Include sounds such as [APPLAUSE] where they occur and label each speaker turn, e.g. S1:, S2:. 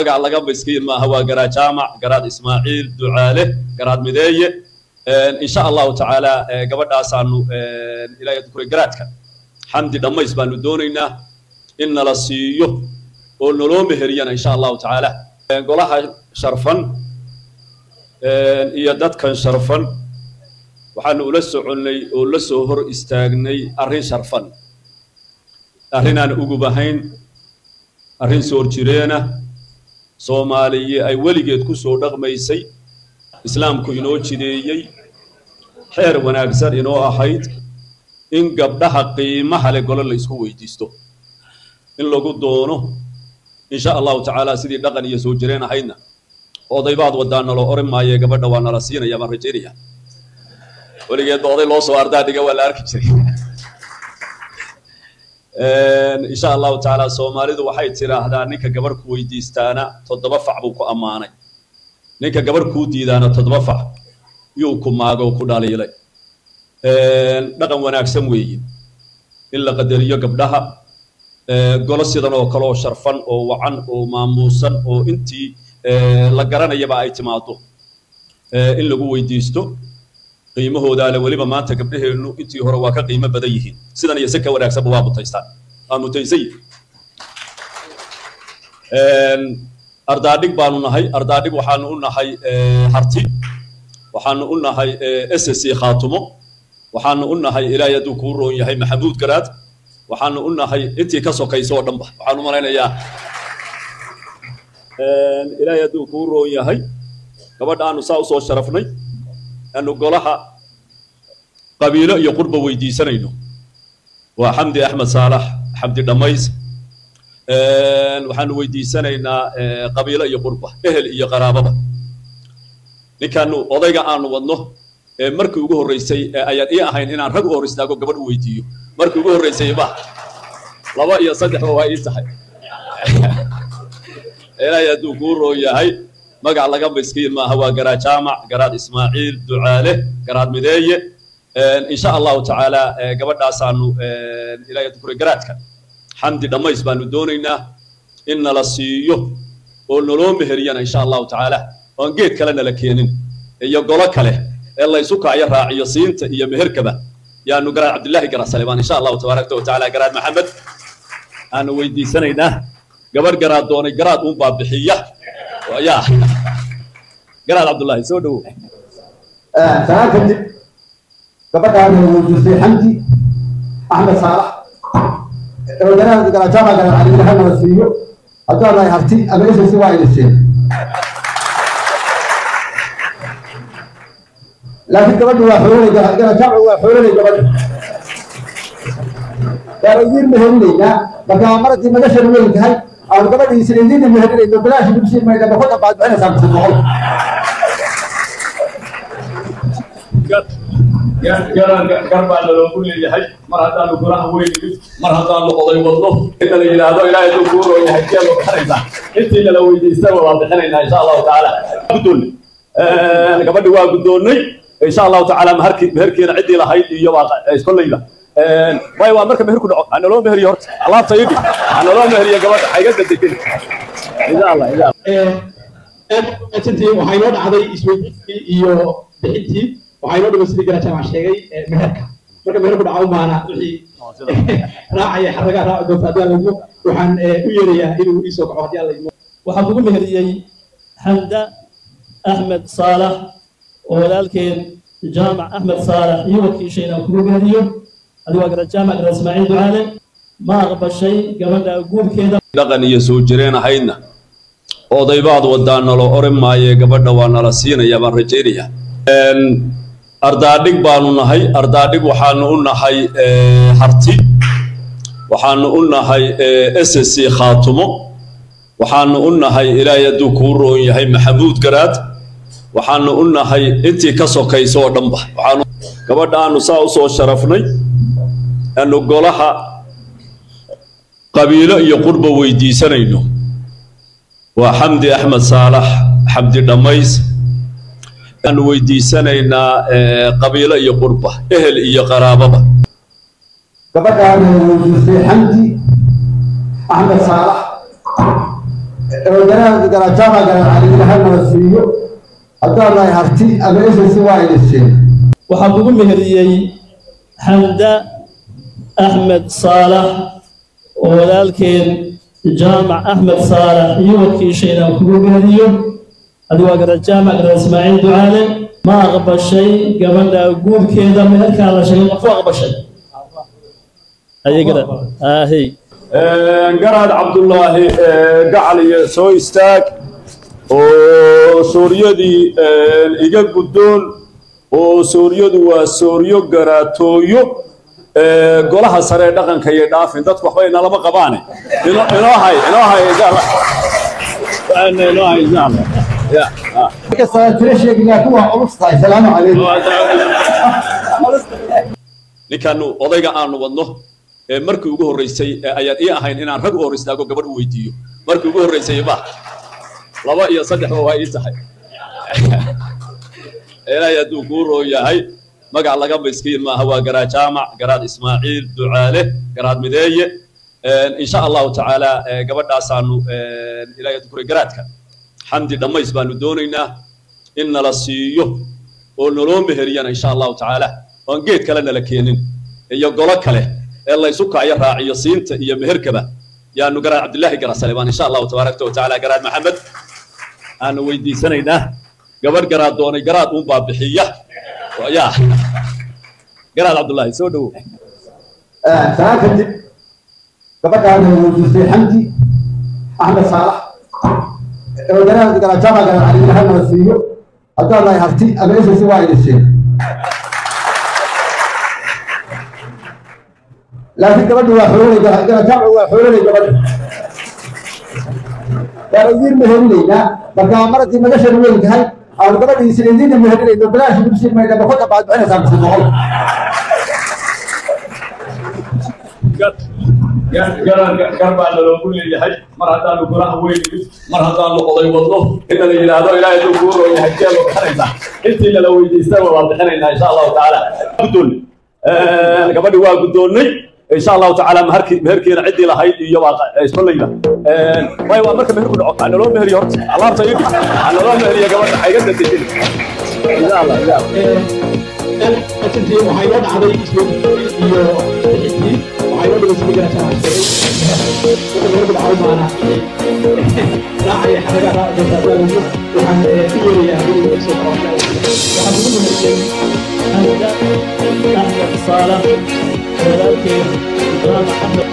S1: magac laga miskiin maaha waa garaad jaamac garaad ismaaciil ducaale garaad mideeye. Insha allahu tacaala gabadhaasaanu ilaahay dukure garaadka. Xamdi dhammays baanu doonaynaa in nala siiyo oo naloo meheriyana insha allahu tacaala. Golaha sharfan iyo dadkan sharfan waxaanu ula soconnay oo la soo hor istaagnay arrin sharfan. Arrinaan ugub ahayn arrin soor jireena soomaaliye ay weligeed ku soo dhaqmaysay islaamku inoo jideeyey xeer wanaagsan inoo ahayd in gabdhaha qiimaha le golo la isku weydiisto. In lagu doono insha allahu tacaala sidii dhaqan iyo soo jireen ahaydna odaybaad wadaa nalo oran maaye gabadha waa nala siinaya baan rajaynaya weligeedba oday loo soo ardaa dhiga waa la arki jiray insha allahu tacaala soomaalidu waxay tidhaahdaa ninka gabarh ku weydiistaana toddoba fac buu ku ammaanay. Ninka gabarh kuu diidaana toddoba fac yuu ku maago ku dhaliilay. Dhaqan wanaagsan weeye in la qadariyo gabdhaha golo sidan oo kale oo sharfan oo wacan oo maamuusan oo intii la garanayaba ay timaado in lagu weydiisto qiimahoodaale weliba maanta gabdhaheennu intii hore waa ka qiimo badan yihiin. Sidan iyo si ka wanaagsanba waa mutaystaan waa mutaysan yihiin ardaadhig baanu nahay. Ardaadhig waxaanu u nahay harti. Waxaanu u nahay ssc khaatumo. Waxaanu u nahay ilaahay hadduu kuu roon yahay maxamuud garaad waxaanu u nahay intii ka sokayso oo dhanba. Waxaanu malaynayaa. Ilaahay hadduu kuu roon yahay. Gabadha aanu saa u soo sharafnay aanu golaha qabiilo iyo qurba weydiisanayno. Waa xamdi axmed saalax xamdi dhammays. Waxaanu weydiisanaynaa qabiilo iyo qurba ehel iyo qaraababa ninkaanu odayga aanu wadno markii ugu horreysay ayaan ii ahayn inaan rag u hor istaago gabadh u weydiiyo. Markii ugu horreysay ma laba iyo saddexba waa ii tahay. [LAUGHS] Ilaahay hadduu kuu roon magac laga miskiin maaha waa garaad jaamac garaad ismaaciil ducaale garaad mideeye. Insha allahu tacaala gabadhaasaanu ilaahay dukure garaadka. Xamdi dhammays baanu doonaynaa. In nala siiyo oo naloo meheriyana insha allahu tacaala oon geed kale nala keenin. Iyo golo kale ee laysu kacyo raaciyo siinta iyo meherkaba. Yaanu garaad cabdillaahi garaad saleebaan insha allahu tabaaraka wa tacaala garaad maxamed. Aanu weydiisanaynaa. Gabadh garaad doonay garaad uunbaa bixiya yaa garaad cabdullaahi soo dhowow
S2: salaan kadib gabadhaan weydiistay xamdi axmed saalax garaad calilaha nala siiyo hadduu anahay harti ama isasi waa idiseen laakiin gabadhu waa xoolanay garaajama waa xoolanay gabadha waa idiin meherinaynaa marka mar haddii magashan weyn tahay aan gabadhii isla idiin meherinayno bilaashi dugsiin mayda boqol baad bixinaysaa mise boqol
S1: gar baa naloogu leeyahay mar haddaanu golaha weyn mar haddaanu oday wadno inna la yidhaahdo ilaahay hadduu kuu roon yahay kee loo bixinaysaa intii nala weydiistaba waa bixinaynaa insha allahu tacaala guddoonnay gabadhi waa guddoonnay insha allahu tacaala meherkiina ciddii lahayd iyo waa kollayba waayo waa marka meherku dhaco hanaloo meheriyo horta. Alaabta idhi hanaloo meheriyo gabadha. Hayga dadegin insha allah insha allah
S3: ajantii waxaa inoo dhacday isweydiintii iyo bixintii. Waxaa inoo dhigay sidii garaajama sheegay meherka. Marka meherku dhaco umaana wixii [LAUGHS] raacaya xaragaa raaci doonta haddii aan laidmo waxaan u yeerayaa inuu iisoo kaco haddii aan laidmo
S4: waxaan kugu meheriyey xamda axmed saalax oo walaalkeen jaamac axmed saalax iyo wakiisha inaan kugu meheriyo guurkeeda.
S1: Dhaqan iyo soo jireen ahaydna odaybaad wadaa nalo oran maaye gabadha waa nala siinaya baan rajaynaya ardaadhig baanu nahay ardaadhig waxaanu u nahay harti. Waxaanu u nahay ssc khaatumo. Waxaanu u nahay ilaahay hadduu kuu roon yahay maxamuud garaad. Waxaanu u nahay intii ka sokayso oo dhanba gabadha aanu saa u soo sharafnay aanu golaha qabiilo iyo qurba weydiisanayno. Waa xamdi axmed saalax xamdi dhammays. Aanu weydiisanaynaa qabiilo iyo qurba ehel iyo qaraababa
S2: gabadhaan weydiistay xamdi axmed saalax garajaama garacaliilahana siiyo. Haddaan nahay harti ama esasi waa idiseen
S4: waxaa kugu meheriyey xamda axmed saalax oo walaalkeen jaamac axmed saalax iyo wadkiisha inaan kugu meheriyo adi waa garad jaamac garad ismaaciil ducaale. Ma aqbashay gabadha guurkeeda meherkaa la sheegay maku aqbashay? Aye garad ahey
S1: garaad cabdullaahi gacaliye soo istaag oo sooryadii iga guddoon oo sooryadu waa sooryo garaatooyo golaha sare ee dhaqanka iyo dhaafin dadku waxba inalama qabaane ninkaanu odayga aanu wadno ee markii ugu horreysay ayaan ii ahayn inaan rag u hor istaago gabadh u weydiiyo. Markii ugu horreysay ma laba iyo saddexba waa ii tahay. [LAUGHS] Ilaahay hadduu kuu roo yahay magac laga miskiin maaha waa garaad jaamac garaad ismaaciil ducaale garaad mideeye. Insha allahu tacaala gabadhaasaanu ilaahay kuray garaadka. Xamdi dhammays baanu doonaynaa in nala siiyo oo naloo meheriyana insha allahu tacaala. Oon geed kale nala keenin iyo golo kale ee laysu kacyo raaciyo siinta iyo meherkaba. Yaanu garaad cabdillaahi garasale baan insha allahu tabaaraka wa tacaala garaad maxamed. Aanu weydiisanaynaa. Gabadh garaad doonay garaad uun baa bixiya ya. Garaad cabdullaahi soo dhowow
S2: saa kadib gabadhaana weydiistay xamdi axmed saalax garajaama garacaliilahana siiyo haddaan nahay harti ama esasi waa idiseen laakiin gabadhu waa xoololay garajaamcu waa xoololay gabadha waan idiin meherinaynaa marka mar haddii magashan weyn tahay aanu gabadhii isla idiinna meherinayno bilaashi gudsiin mayna boqolka baad bixinaysaan bisi boqol
S1: gar baa naloogu leeyahay mar haddaanu golaha weyn mar haddaanu oday wadno inna la yidhaahdo ilaahay hadduu kuu roo yahay kee loo bixinaysaa intii nala weydiistaba waa bixinaynaa insha allahu tacaala guddoon gabadhi waa guddoonnay insha allahu tacaala meherkii meherkiina ciddii lahayd iyo waa ismalayda way waa marka meherku dhaco. Aan naloo meheriyo horta alaabta ii aan naloo meheriyo gabadha hayga dadejin insha allah insha allah
S3: waxaa inoo dhacday iyo bixintii waxaa inoo sheegay wuxuu lagu dhaco maana raacaya xaraga raaca doonta waxaan u yeerayaa inuu soo qabanaya
S4: waxaa kugu meheriyey xamda axmed saalax walaalkeen jaamac axmed